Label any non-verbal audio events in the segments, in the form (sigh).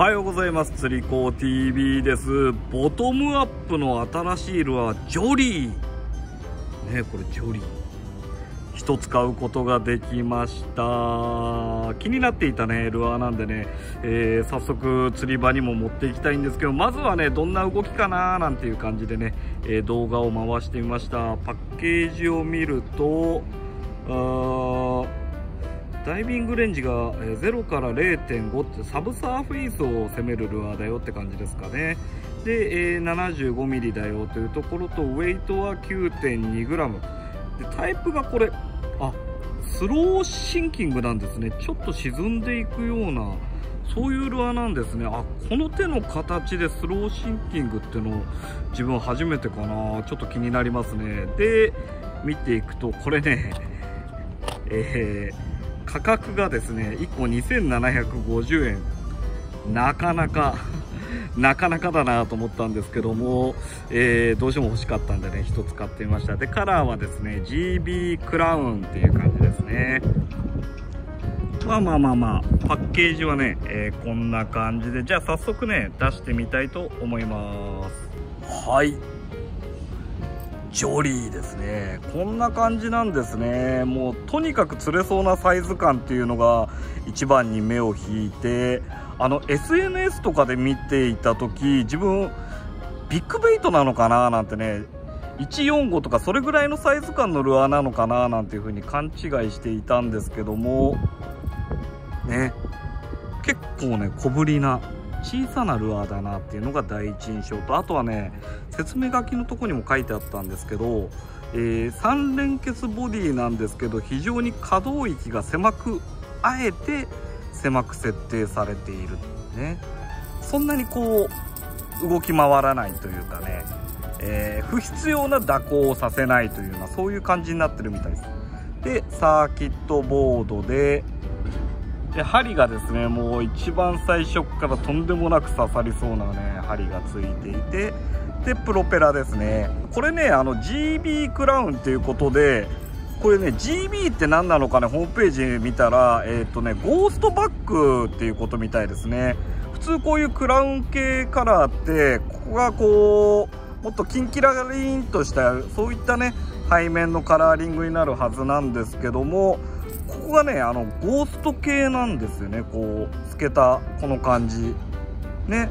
はようございます。釣り子 TV です。ボトムアップの新しいルアージョリー。ねこれジョリー。一つ買うことができました。気になっていたねルアーなんでね、えー、早速釣り場にも持っていきたいんですけどまずはねどんな動きかななんていう感じでね、えー、動画を回してみました。パッケージを見るとあダイビングレンジが0から0.5ってサブサーフィースを攻めるルアーだよって感じですかね。で 75mm だよというところとウェイトは 9.2g でタイプがこれあスローシンキングなんですね。ちょっと沈んでいくようなそういうルアーなんですね。あこの手の形でスローシンキングっていうの自分初めてかな。ちょっと気になりますね。で見ていくとこれね (laughs) えー価格がですね1個2750円なかなか (laughs) なかなかだなと思ったんですけども、えー、どうしても欲しかったんでね1つ買ってみました。でカラーはですね GB クラウンっていう感じですね。まあまあまあまあパッケージはね、えー、こんな感じで。じゃあ早速ね出してみたいと思います。はい。ジョリーですね。こんな感じなんですね。もうとにかく釣れそうなサイズ感っていうのが一番に目を引いてあの SNS とかで見ていた時自分ビッグベイトなのかななんてね145とかそれぐらいのサイズ感のルアーなのかななんていう風に勘違いしていたんですけどもね結構ね小ぶりな小さなルアーだなっていうのが第一印象とあとはね説明書きのとこにも書いてあったんですけど、えー、3連結ボディなんですけど非常に可動域が狭くあえて狭く設定されているね。そんなにこう動き回らないというかね、えー、不必要な蛇行をさせないというようなそういう感じになってるみたいです。でサーキットボードでで針がですねもう一番最初からとんでもなく刺さりそうなね針がついていてでプロペラですね。これねあの GB クラウンっていうことでこれね GB って何なのかねホームページ見たらえっ、ー、とねゴーストバックっていうことみたいですね。普通こういうクラウン系カラーってここがこうもっとキンキラリンとしたそういったね背面のカラーリングになるはずなんですけどもここがねあのゴースト系なんですよね。こう透けたこの感じ。ね。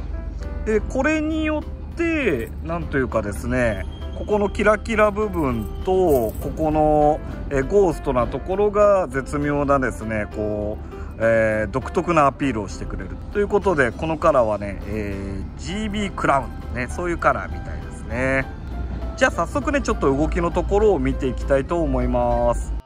でこれによってなんというかですねここのキラキラ部分とここのえゴーストなところが絶妙なですねこうえー、独特なアピールをしてくれる。ということでこのカラーはね、えー、GB クラウン。ねそういうカラーみたいですね。じゃあ早速ねちょっと動きのところを見ていきたいと思います。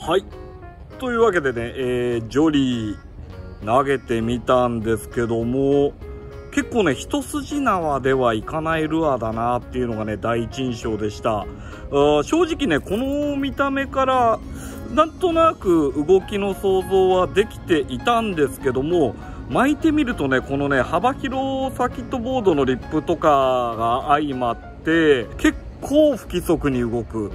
はい。というわけでね、えー、ジョリー投げてみたんですけども結構ね一筋縄ではいかないルアーだなっていうのがね第一印象でした。正直ねこの見た目からなんとなく動きの想像はできていたんですけども巻いてみるとねこのね幅広サキットボードのリップとかが相まって結構不規則に動く。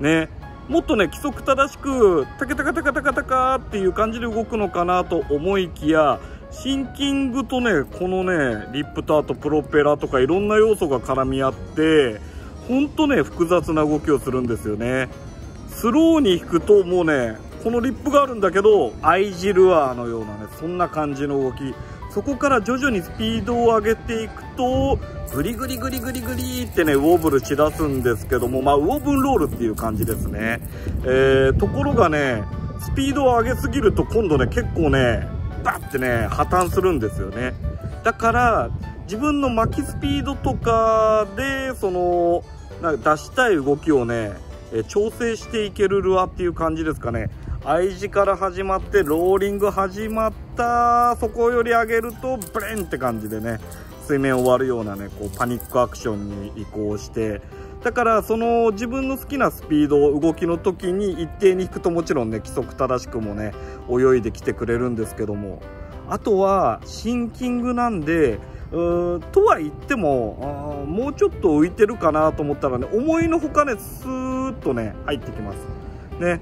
ね。もっとね規則正しくタカタカタカタカタカっていう感じで動くのかなと思いきやシンキングとねこのねリップとあとプロペラとかいろんな要素が絡み合ってほんとね複雑な動きをするんですよね。スローに引くともうねこのリップがあるんだけどアイジルアーのようなねそんな感じの動き。そこから徐々にスピードを上げていくとグリグリグリグリグリってねウォーブルしだすんですけどもまあウォーブンロールっていう感じですね、えー、ところがねスピードを上げすぎると今度ね結構ねバッてね破綻するんですよね。だから自分の巻きスピードとかでそのなんか出したい動きをね調整していけるルアーっていう感じですかね。I 字から始まってローリング始まったそこより上げるとブレンって感じでね水面終わるようなねこうパニックアクションに移行してだからその自分の好きなスピード動きの時に一定に引くともちろんね規則正しくもね泳いできてくれるんですけども。あとはシンキングなんでうーとは言ってももうちょっと浮いてるかなと思ったらね思いのほかねスーッとね入ってきます。ね。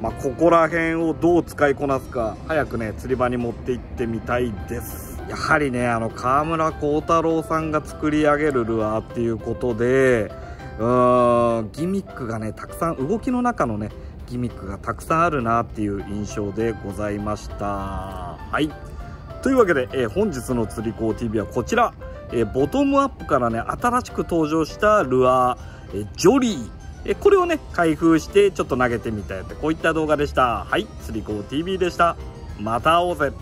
まあ、ここら辺をどう使いこなすか早くね釣り場に持って行ってみたいです。やはりねあの川村幸太郎さんが作り上げるルアーっていうことでうーんギミックがねたくさん動きの中のねギミックがたくさんあるなっていう印象でございました。はい。というわけで、えー、本日の釣り子 TV はこちら、えー、ボトムアップからね新しく登場したルアー、えー、ジョリー。えこれをね開封してちょっと投げてみたいってこういった動画でした。はい釣り子 TV でした。また会おうぜ。